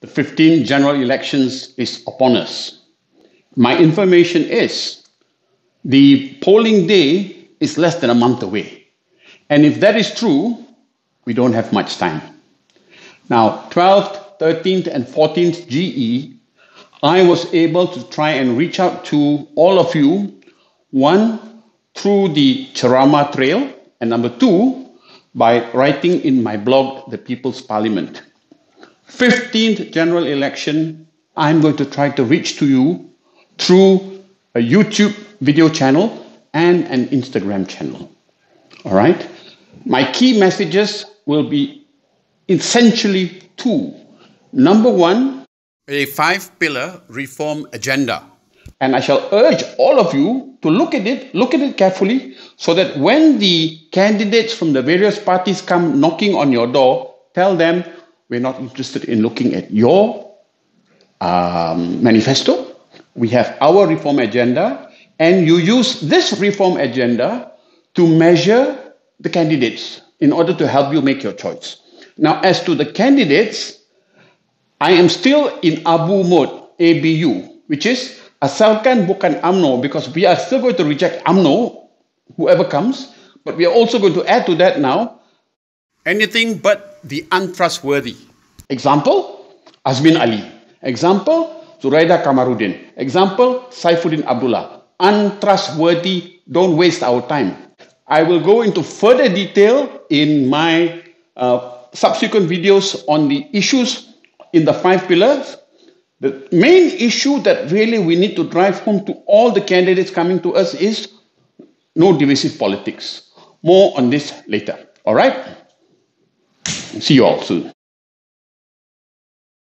the 15th general elections is upon us. My information is the polling day is less than a month away. And if that is true, we don't have much time. Now, 12th, 13th, and 14th GE, I was able to try and reach out to all of you, one, through the Ceramah Trail, and number two, by writing in my blog, The People's Parliament. 15th general election, I'm going to try to reach to you through a YouTube video channel and an Instagram channel. All right? My key messages will be essentially two. Number one, a five pillar reform agenda. And I shall urge all of you to look at it, look at it carefully, so that when the candidates from the various parties come knocking on your door, tell them we're not interested in looking at your um, manifesto. We have our reform agenda, and you use this reform agenda to measure the candidates in order to help you make your choice. Now, as to the candidates, I am still in ABU mode, ABU, which is asalkan bukan UMNO because we are still going to reject UMNO, whoever comes, but we are also going to add to that now anything but the untrustworthy. Example, Azmin Ali. Example, Zuraida Kamaruddin. Example, Saifuddin Abdullah. Untrustworthy, don't waste our time. I will go into further detail in my uh, subsequent videos on the issues in the five pillars the main issue that really we need to drive home to all the candidates coming to us is no divisive politics. More on this later. All right? See you all soon.